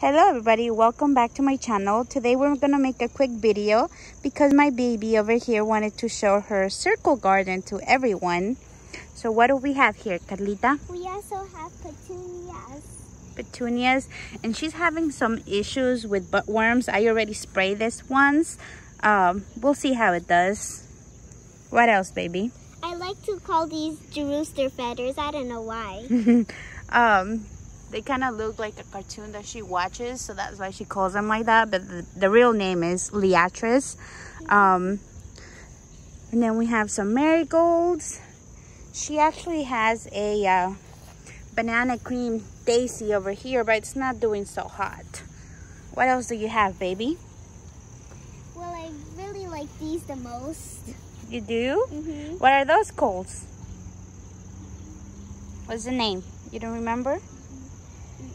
Hello everybody, welcome back to my channel. Today we're gonna make a quick video because my baby over here wanted to show her circle garden to everyone. So what do we have here, Karlita? We also have petunias. Petunias, and she's having some issues with budworms I already sprayed this once. Um, we'll see how it does. What else, baby? I like to call these Jeruster feathers. I don't know why. um, they kind of look like a cartoon that she watches, so that's why she calls them like that. But the, the real name is Liatris. Um, and then we have some marigolds. She actually has a uh, banana cream daisy over here, but it's not doing so hot. What else do you have, baby? Well, I really like these the most. You do? Mm -hmm. What are those called? What's the name? You don't remember?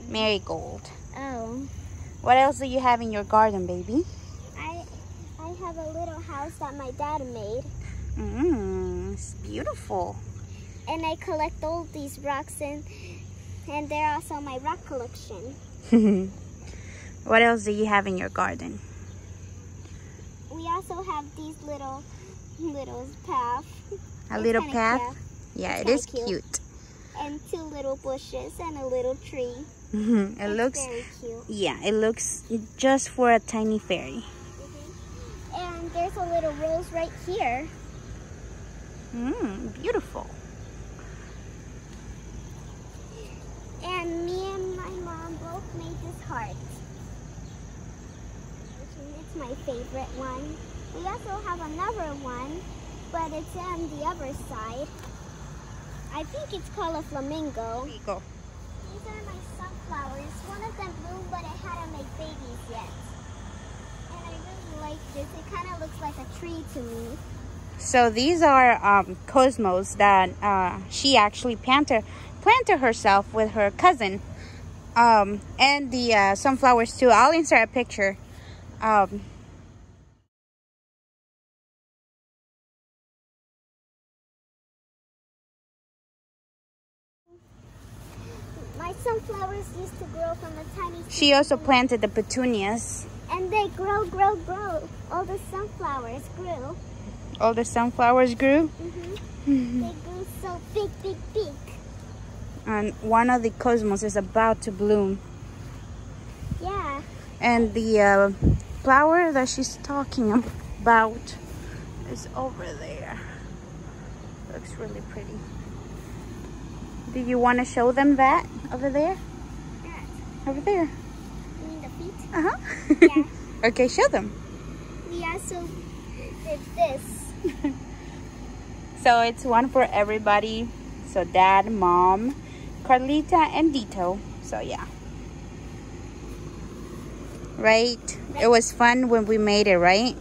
Marigold. Oh. What else do you have in your garden, baby? I I have a little house that my dad made. Mmm, it's beautiful. And I collect all these rocks and and they're also my rock collection. what else do you have in your garden? We also have these little little path. A it's little path? Cute. Yeah, it's it is cute. cute. And two little bushes and a little tree. Mm-hmm. it it's looks very cute. Yeah, it looks just for a tiny fairy. Mm -hmm. And there's a little rose right here. Mmm, beautiful. And me and my mom both made this heart. It's my favorite one. We also have another one, but it's on the other side. I think it's called a flamingo. Flamingo. These are my sunflowers. One of them bloomed, but it hadn't made babies yet. And I really like this. It kind of looks like a tree to me. So these are um, cosmos that uh, she actually planted, planted herself with her cousin. Um, and the uh, sunflowers too. I'll insert a picture. Um, Used to grow from a tiny She also planted the petunias. And they grow, grow, grow. All the sunflowers grew. All the sunflowers grew? Mm -hmm. they grew so big, big, big. And one of the cosmos is about to bloom. Yeah. And the uh, flower that she's talking about is over there. Looks really pretty. Do you want to show them that over there? Yeah. Over there. You mean the feet? Uh-huh. Yeah. okay, show them. We also did this. so it's one for everybody. So dad, mom, Karlita, and Dito. So yeah. Right? It was fun when we made it, right?